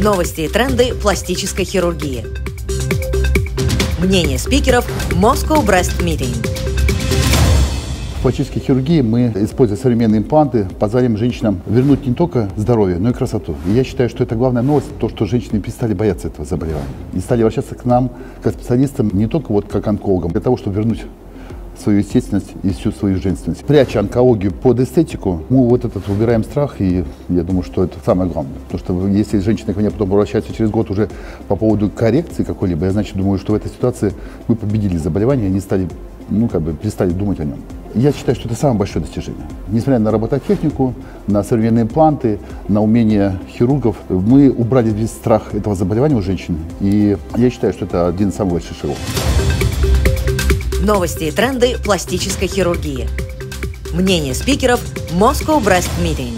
Новости и тренды пластической хирургии. Мнение спикеров Moscow Breast Meeting. В пластической хирургии мы, используя современные импланты, позволяем женщинам вернуть не только здоровье, но и красоту. И я считаю, что это главная новость, то, что женщины перестали бояться этого заболевания. И стали обращаться к нам, как специалистам, не только вот как онкологам, для того, чтобы вернуть свою естественность и всю свою женственность. Пряча онкологию под эстетику, мы вот этот убираем страх, и я думаю, что это самое главное. Потому что если женщина ко мне потом обращается через год уже по поводу коррекции какой-либо, я, значит, думаю, что в этой ситуации мы победили заболевание, они стали, ну, как бы, перестали думать о нем. Я считаю, что это самое большое достижение. Несмотря на робототехнику, на современные импланты, на умение хирургов, мы убрали весь страх этого заболевания у женщин. И я считаю, что это один из самых больших шагов. Новости и тренды пластической хирургии. Мнение спикеров Moscow Breast Meeting.